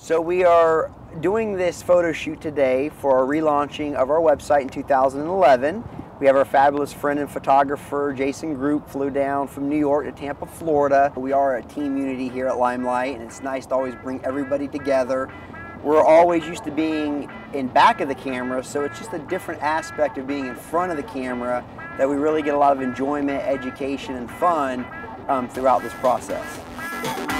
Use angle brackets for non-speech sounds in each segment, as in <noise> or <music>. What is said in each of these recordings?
So we are doing this photo shoot today for our relaunching of our website in 2011. We have our fabulous friend and photographer Jason Groupp flew down from New York to Tampa, Florida. We are a team unity here at Limelight and it's nice to always bring everybody together. We're always used to being in back of the camera, so it's just a different aspect of being in front of the camera that we really get a lot of enjoyment, education, and fun um, throughout this process.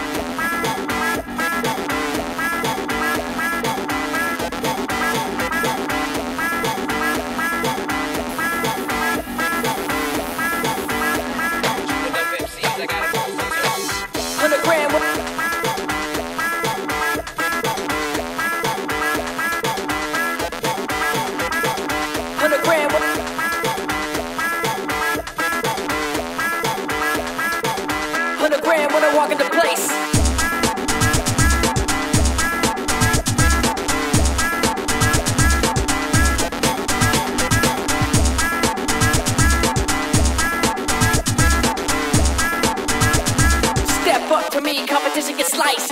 When I walk into place. Step up to me, competition gets sliced.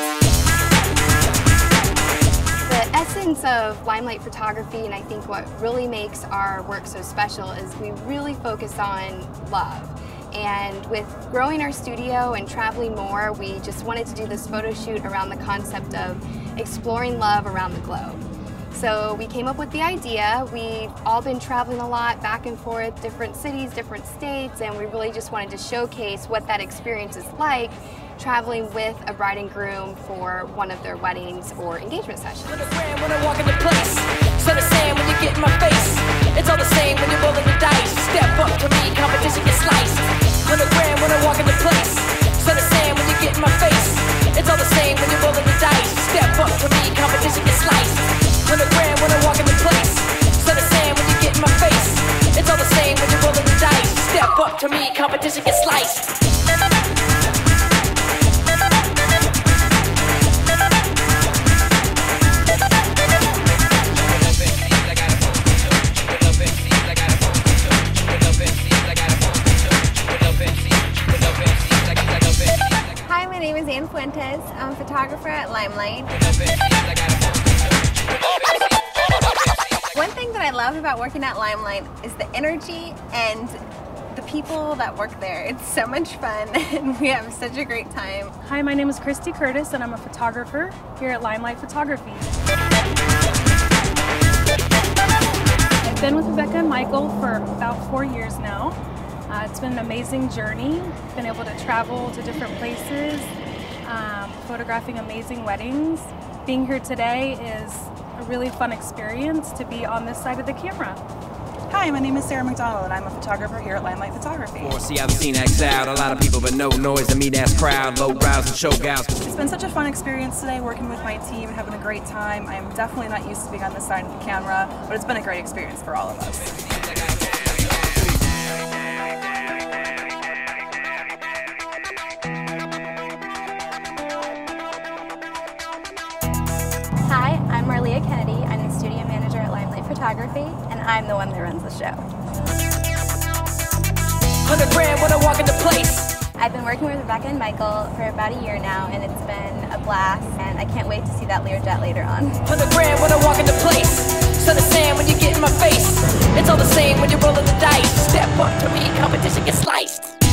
The essence of limelight photography, and I think what really makes our work so special, is we really focus on love. And with growing our studio and traveling more, we just wanted to do this photo shoot around the concept of exploring love around the globe. So we came up with the idea. We've all been traveling a lot back and forth, different cities, different states, and we really just wanted to showcase what that experience is like traveling with a bride and groom for one of their weddings or engagement sessions. When I walk place, the same when you get in my face. It's all the same when you're the gram when I walk into place. the when you get in my face. It's all the same when you're the dice. Step up to me, competition gets sliced. Photographer at Limelight. One thing that I love about working at Limelight is the energy and the people that work there. It's so much fun <laughs> and we have such a great time. Hi, my name is Christy Curtis and I'm a photographer here at Limelight Photography. I've been with Rebecca and Michael for about four years now. Uh, it's been an amazing journey. Been able to travel to different places, photographing amazing weddings. Being here today is a really fun experience to be on this side of the camera. Hi, my name is Sarah McDonald, and I'm a photographer here at Limelight Photography. Or see, I've seen X out, a lot of people, but no noise, a mean ass crowd, low brows and show gals. It's been such a fun experience today working with my team and having a great time. I'm definitely not used to being on this side of the camera, but it's been a great experience for all of us. Photography, and I'm the one that runs the show. 100 grand when I walk into place. I've been working with Rebecca and Michael for about a year now, and it's been a blast, and I can't wait to see that Learjet later on. 100 grand when I walk into place. Sun of sand when you get in my face. It's all the same when you're rolling the dice. Step up to me, competition gets sliced.